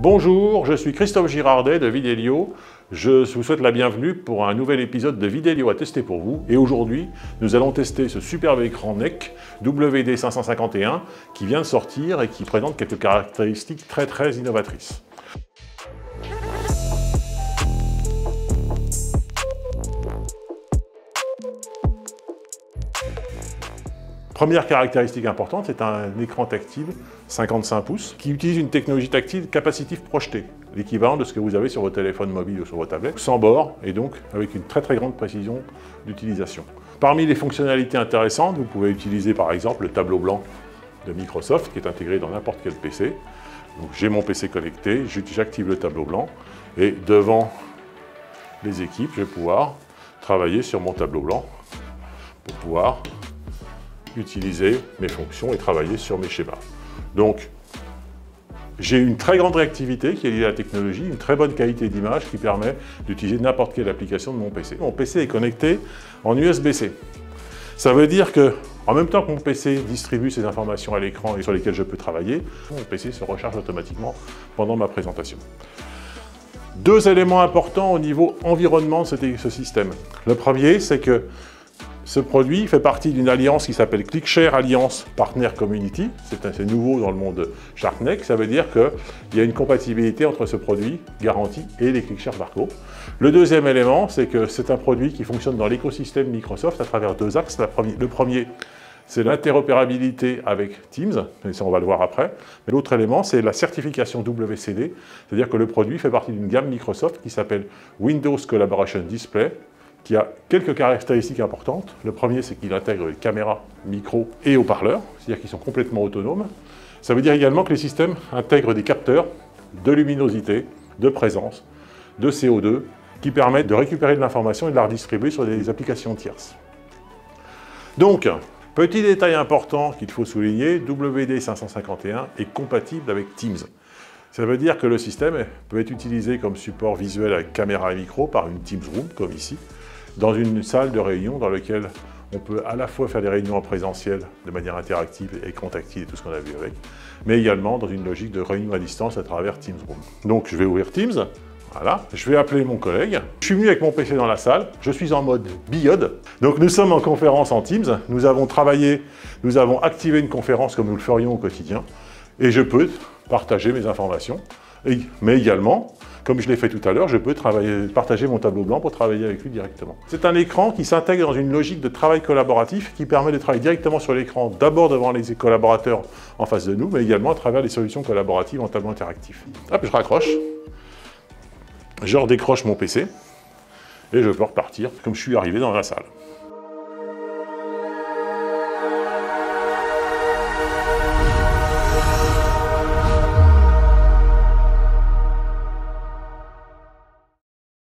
Bonjour, je suis Christophe Girardet de Vidélio. Je vous souhaite la bienvenue pour un nouvel épisode de Vidélio à tester pour vous. Et aujourd'hui, nous allons tester ce superbe écran NEC WD551 qui vient de sortir et qui présente quelques caractéristiques très très innovatrices. Première caractéristique importante, c'est un écran tactile 55 pouces qui utilise une technologie tactile capacitive projetée, l'équivalent de ce que vous avez sur vos téléphones mobiles ou sur vos tablettes, sans bord et donc avec une très très grande précision d'utilisation. Parmi les fonctionnalités intéressantes, vous pouvez utiliser par exemple le tableau blanc de Microsoft qui est intégré dans n'importe quel PC. Donc j'ai mon PC connecté, j'active le tableau blanc et devant les équipes, je vais pouvoir travailler sur mon tableau blanc pour pouvoir utiliser mes fonctions et travailler sur mes schémas. Donc, j'ai une très grande réactivité qui est liée à la technologie, une très bonne qualité d'image qui permet d'utiliser n'importe quelle application de mon PC. Mon PC est connecté en USB-C. Ça veut dire que, en même temps que mon PC distribue ces informations à l'écran et sur lesquelles je peux travailler, mon PC se recharge automatiquement pendant ma présentation. Deux éléments importants au niveau environnement de ce système. Le premier, c'est que ce produit fait partie d'une alliance qui s'appelle ClickShare Alliance Partner Community. C'est nouveau dans le monde SharkNeck. Ça veut dire qu'il y a une compatibilité entre ce produit garanti et les ClickShare Barco. Le deuxième élément, c'est que c'est un produit qui fonctionne dans l'écosystème Microsoft à travers deux axes. Le premier, c'est l'interopérabilité avec Teams, mais ça on va le voir après. Mais l'autre élément, c'est la certification WCD, c'est-à-dire que le produit fait partie d'une gamme Microsoft qui s'appelle Windows Collaboration Display, qui a quelques caractéristiques importantes. Le premier, c'est qu'il intègre caméra, micro et haut-parleurs, c'est-à-dire qu'ils sont complètement autonomes. Ça veut dire également que les systèmes intègrent des capteurs de luminosité, de présence, de CO2, qui permettent de récupérer de l'information et de la redistribuer sur des applications tierces. Donc, petit détail important qu'il faut souligner, WD551 est compatible avec Teams. Ça veut dire que le système peut être utilisé comme support visuel avec caméra et micro par une Teams Room, comme ici, dans une salle de réunion dans laquelle on peut à la fois faire des réunions en présentiel de manière interactive et contactile et tout ce qu'on a vu avec, mais également dans une logique de réunion à distance à travers Teams Room. Donc je vais ouvrir Teams, voilà, je vais appeler mon collègue. Je suis venu avec mon PC dans la salle, je suis en mode biode. Donc nous sommes en conférence en Teams, nous avons travaillé, nous avons activé une conférence comme nous le ferions au quotidien, et je peux partager mes informations, mais également comme je l'ai fait tout à l'heure, je peux partager mon tableau blanc pour travailler avec lui directement. C'est un écran qui s'intègre dans une logique de travail collaboratif qui permet de travailler directement sur l'écran, d'abord devant les collaborateurs en face de nous, mais également à travers les solutions collaboratives en tableau interactif. Hop, je raccroche, je redécroche mon PC, et je peux repartir comme je suis arrivé dans la salle.